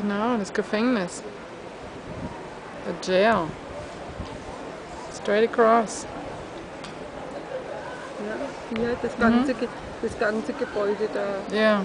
Genau, das Gefängnis. The jail. Straight across. Ja, hier das ganze, mhm. das ganze Gebäude da. Ja. Yeah.